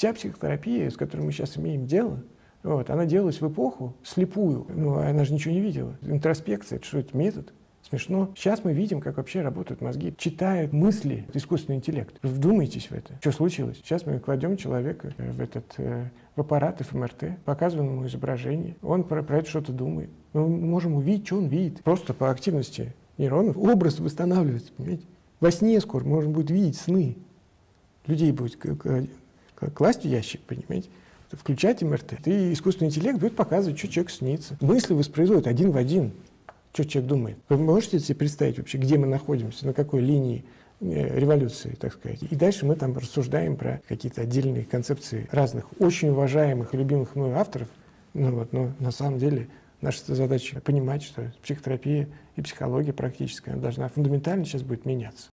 Вся психотерапия, с которой мы сейчас имеем дело, вот, она делалась в эпоху слепую. Ну, она же ничего не видела. Интроспекция, это что это метод? Смешно. Сейчас мы видим, как вообще работают мозги. Читает мысли искусственный интеллект. Вдумайтесь в это. Что случилось? Сейчас мы кладем человека в этот э, в аппарат ФМРТ, показываем ему изображение. Он про, про это что-то думает. Мы можем увидеть, что он видит. Просто по активности нейронов образ восстанавливается, понимаете? Во сне скоро можно будет видеть сны. Людей будет класть в ящик, понимаете? Включать МРТ, и искусственный интеллект будет показывать, что человек снится. Мысли воспроизводят один в один что человек думает. Вы можете себе представить вообще, где мы находимся, на какой линии э, революции, так сказать. И дальше мы там рассуждаем про какие-то отдельные концепции разных очень уважаемых любимых мной авторов. Ну вот, но на самом деле наша задача понимать, что психотерапия и психология практическая должна фундаментально сейчас будет меняться.